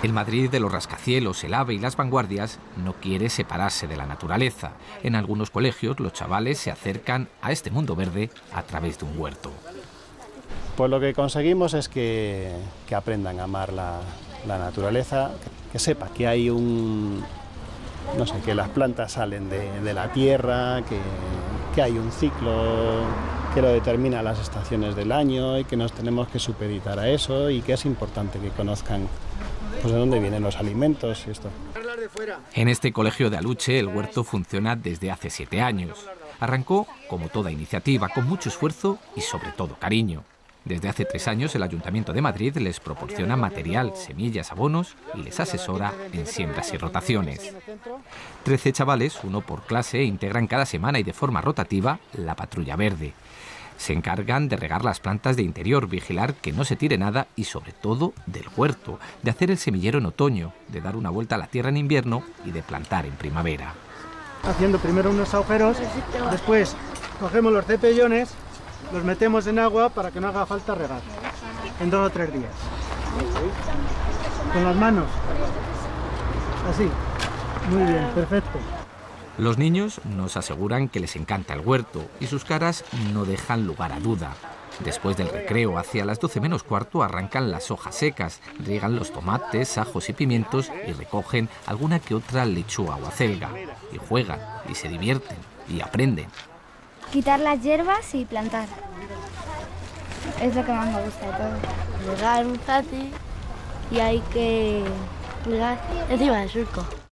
El Madrid de los rascacielos, el AVE y las vanguardias no quiere separarse de la naturaleza. En algunos colegios los chavales se acercan a este mundo verde a través de un huerto. Pues lo que conseguimos es que, aprendan a amar la, naturaleza, que sepa que hay un, no sé, que las plantas salen de, la tierra, que, hay un ciclo que lo determina las estaciones del año y que nos tenemos que supeditar a eso y que es importante que conozcan pues de dónde vienen los alimentos y esto. En este colegio de Aluche el huerto funciona desde hace siete años. Arrancó, como toda iniciativa, con mucho esfuerzo y sobre todo cariño. Desde hace tres años el Ayuntamiento de Madrid les proporciona material, semillas, abonos y les asesora en siembras y rotaciones. Trece chavales, uno por clase, integran cada semana y de forma rotativa la patrulla verde. Se encargan de regar las plantas de interior, vigilar que no se tire nada y sobre todo del huerto, de hacer el semillero en otoño, de dar una vuelta a la tierra en invierno y de plantar en primavera. Haciendo primero unos agujeros, después cogemos los cepellones, los metemos en agua para que no haga falta regar en dos o tres días. Con las manos. Así. Muy bien, perfecto. Los niños nos aseguran que les encanta el huerto y sus caras no dejan lugar a duda. Después del recreo, hacia las 12 menos cuarto, arrancan las hojas secas, riegan los tomates, ajos y pimientos y recogen alguna que otra lechuga o acelga. Y juegan, y se divierten, y aprenden. Quitar las hierbas y plantar. Es lo que más me gusta de todo. Regar un fácil y hay que regar encima del surco.